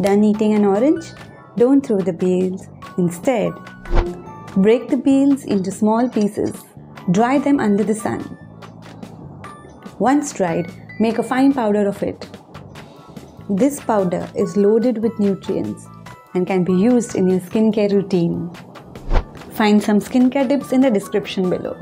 Done eating an orange? Don't throw the peels. Instead, break the peels into small pieces. Dry them under the sun. Once dried, make a fine powder of it. This powder is loaded with nutrients and can be used in your skincare routine. Find some skincare tips in the description below.